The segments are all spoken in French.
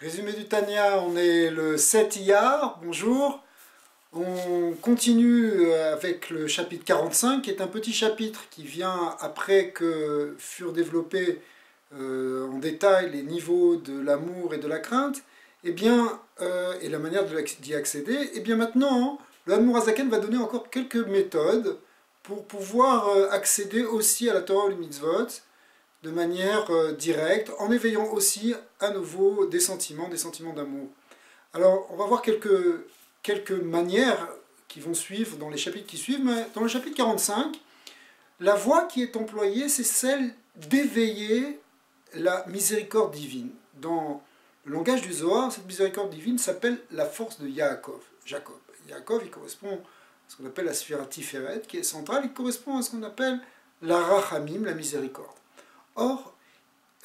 Résumé du Tania, on est le 7 Iyar, bonjour. On continue avec le chapitre 45, qui est un petit chapitre qui vient après que furent développés euh, en détail les niveaux de l'amour et de la crainte, et, eh bien, euh, et la manière d'y accéder. Et eh bien maintenant, le Azaken va donner encore quelques méthodes pour pouvoir euh, accéder aussi à la Torah ou mitzvot, de manière euh, directe, en éveillant aussi à nouveau des sentiments, des sentiments d'amour. Alors, on va voir quelques, quelques manières qui vont suivre dans les chapitres qui suivent, mais dans le chapitre 45, la voie qui est employée, c'est celle d'éveiller la miséricorde divine. Dans le langage du Zohar, cette miséricorde divine s'appelle la force de Yaakov. Jacob. Yaakov, il correspond à ce qu'on appelle la sphère Tiferet, qui est centrale, il correspond à ce qu'on appelle la Rachamim, la miséricorde. Or,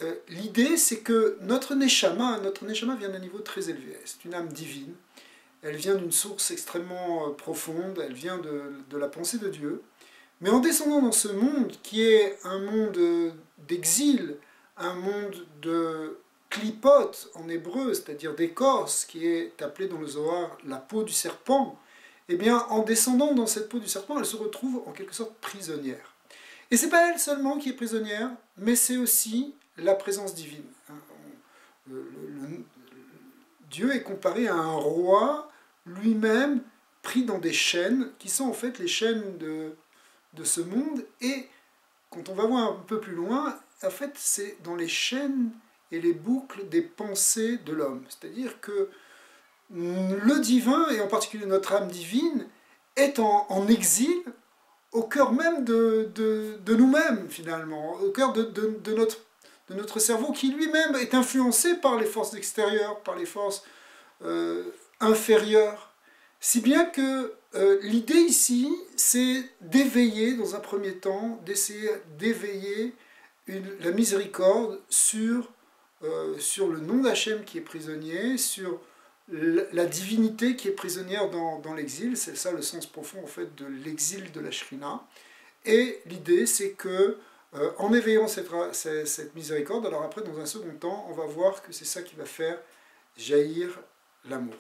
euh, l'idée, c'est que notre Neshama, notre vient d'un niveau très élevé. C'est une âme divine. Elle vient d'une source extrêmement euh, profonde. Elle vient de, la pensée de Dieu. Mais en descendant dans ce monde qui est un monde d'exil, un monde de clipote en hébreu, c'est-à-dire d'écorce, qui est appelé dans le Zohar la peau du serpent, eh bien, en descendant dans cette peau du serpent, elle se retrouve en quelque sorte prisonnière. Et c'est pas elle seulement qui est prisonnière, mais c'est aussi la présence divine. Hein, Dieu est comparé à un roi lui-même pris dans des chaînes, qui sont en fait les chaînes de, de ce monde, et quand on va voir un peu plus loin, en fait c'est dans les chaînes et les boucles des pensées de l'homme. C'est-à-dire que le divin, et en particulier notre âme divine, est en exil au cœur même de, nous-mêmes, finalement, au cœur de, de, notre, de notre cerveau, qui lui-même est influencé par les forces extérieures, par les forces euh, inférieures. Si bien que euh, l'idée ici, c'est d'éveiller, dans un premier temps, d'essayer d'éveiller la miséricorde sur, euh, sur le nom d'Hachem qui est prisonnier, sur la divinité qui est prisonnière dans, l'exil, c'est ça le sens profond en fait de l'exil de la Shrina. Et l'idée c'est que euh, en éveillant cette, cette, miséricorde, alors après dans un second temps, on va voir que c'est ça qui va faire jaillir l'amour.